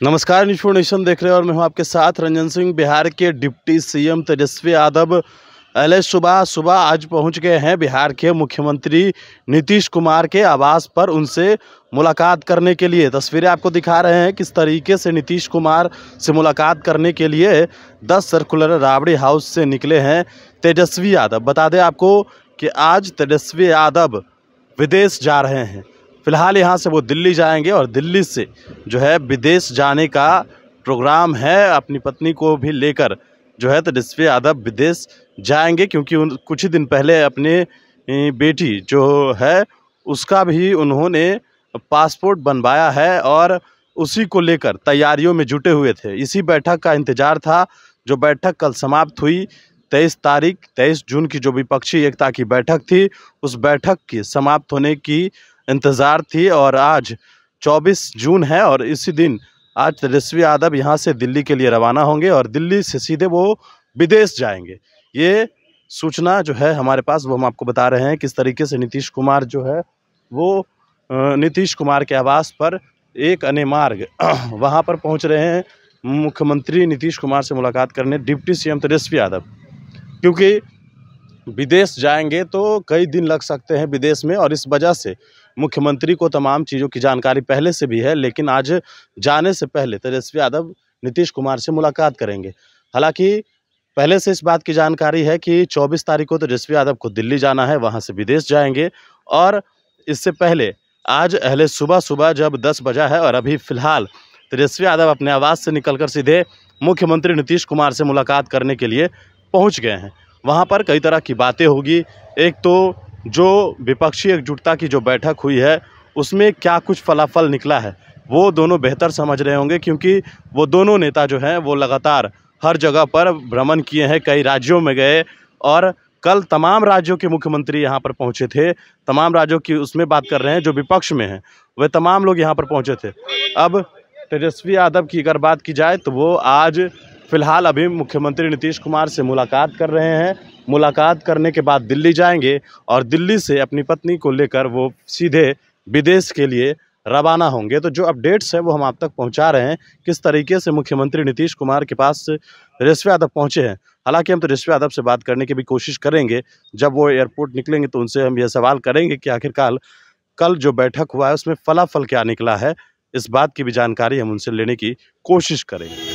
नमस्कार news nation देख रहे हैं और मैं हूँ आपके साथ रंजन सिंह, बिहार के डिप्टी सीएम तेजस्वी यादव। अहले सुबह सुबह आज पहुँच गए हैं बिहार के मुख्यमंत्री नीतीश कुमार के आवास पर उनसे मुलाकात करने के लिए। तस्वीरें आपको दिखा रहे हैं किस तरीके से नीतीश कुमार से मुलाकात करने के लिए 10 सर्कुलर राबड़ी हाउस से निकले हैं तेजस्वी यादव। बता दें आपको कि आज तेजस्वी यादव विदेश जा रहे हैं। फ़िलहाल यहाँ से वो दिल्ली जाएँगे और दिल्ली से जो है विदेश जाने का प्रोग्राम है। अपनी पत्नी को भी लेकर जो है तेजस्वी यादव विदेश जाएँगे क्योंकि उन कुछ ही दिन पहले अपने बेटी जो है उसका भी उन्होंने पासपोर्ट बनवाया है और उसी को लेकर तैयारियों में जुटे हुए थे। इसी बैठक का इंतज़ार था। जो बैठक कल समाप्त हुई, तेईस तारीख, तेईस जून की जो विपक्षी एकता की बैठक थी, उस बैठक की समाप्त होने की इंतज़ार थी और आज 24 जून है और इसी दिन आज तेजस्वी यादव यहाँ से दिल्ली के लिए रवाना होंगे और दिल्ली से सीधे वो विदेश जाएँगे। ये सूचना जो है हमारे पास, वो हम आपको बता रहे हैं किस तरीके से नीतीश कुमार जो है, वो नीतीश कुमार के आवास पर एक अने मार्ग, वहाँ पर पहुँच रहे हैं। मुख्यमंत्री नीतीश कुमार से मुलाकात करने, डिप्टी सीएम तेजस्वी यादव। क्योंकि विदेश जाएँगे तो कई दिन लग सकते हैं विदेश में और इस वजह से मुख्यमंत्री को तमाम चीज़ों की जानकारी पहले से भी है, लेकिन आज जाने से पहले तेजस्वी यादव नीतीश कुमार से मुलाकात करेंगे। हालाँकि पहले से इस बात की जानकारी है कि 24 तारीख को तेजस्वी यादव को दिल्ली जाना है, वहाँ से विदेश जाएँगे और इससे पहले आज अहले सुबह सुबह जब दस बजा है और अभी फ़िलहाल तेजस्वी यादव अपने आवास से निकलकर सीधे मुख्यमंत्री नीतीश कुमार से मुलाकात करने के लिए पहुँच गए हैं। वहाँ पर कई तरह की बातें होगी। एक तो जो विपक्षी एकजुटता की जो बैठक हुई है, उसमें क्या कुछ फलाफल निकला है, वो दोनों बेहतर समझ रहे होंगे, क्योंकि वो दोनों नेता जो हैं, वो लगातार हर जगह पर भ्रमण किए हैं, कई राज्यों में गए और कल तमाम राज्यों के मुख्यमंत्री यहाँ पर पहुँचे थे। तमाम राज्यों की उसमें बात कर रहे हैं, जो विपक्ष में हैं, वे तमाम लोग यहाँ पर पहुँचे थे। अब तेजस्वी यादव की अगर बात की जाए तो वो आज फ़िलहाल अभी मुख्यमंत्री नीतीश कुमार से मुलाकात कर रहे हैं। मुलाकात करने के बाद दिल्ली जाएँगे और दिल्ली से अपनी पत्नी को लेकर वो सीधे विदेश के लिए रवाना होंगे। तो जो अपडेट्स हैं वो हम आप तक पहुँचा रहे हैं, किस तरीके से मुख्यमंत्री नीतीश कुमार के पास रेशवी यादव पहुँचे हैं। हालाँकि हम तो रेशवी यादव से बात करने की भी कोशिश करेंगे। जब वो एयरपोर्ट निकलेंगे तो उनसे हम ये सवाल करेंगे कि आखिरकार कल जो बैठक हुआ है, उसमें फलाफल क्या निकला है, इस बात की भी जानकारी हम उनसे लेने की कोशिश करेंगे।